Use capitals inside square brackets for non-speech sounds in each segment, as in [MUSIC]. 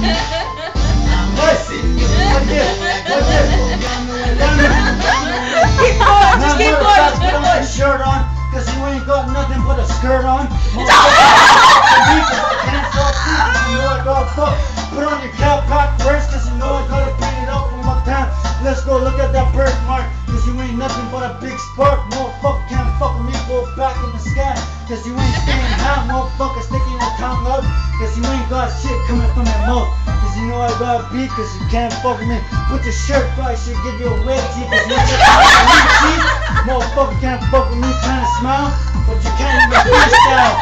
Keep going, keep going, shirt on, cause you ain't got nothing but a skirt on. Put on your you know I gotta it. Let's go look at that you ain't nothing but a big spark. Can't fuck with me, back in the you ain't staying hot, motherfucker, sticking your tongue up. Cause you ain't got shit coming from your mouth. Cause you I got beat, cause you can't fuck with me. Put your shirt back, should give you a red tee, cause you [LAUGHS] weak teeth. Motherfucker can't fuck with me trying to smile, but you can't even freestyle.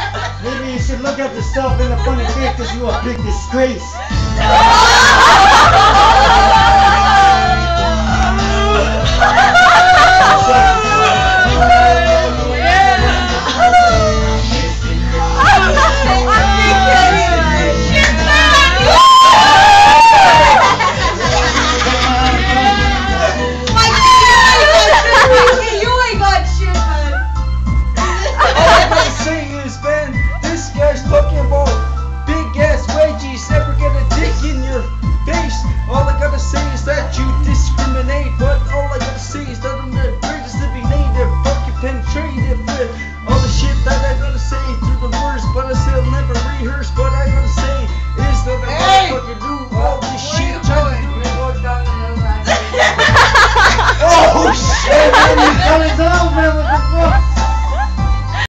Maybe you should look at yourself in the funny face, cause you a big disgrace. [LAUGHS] Oh! Você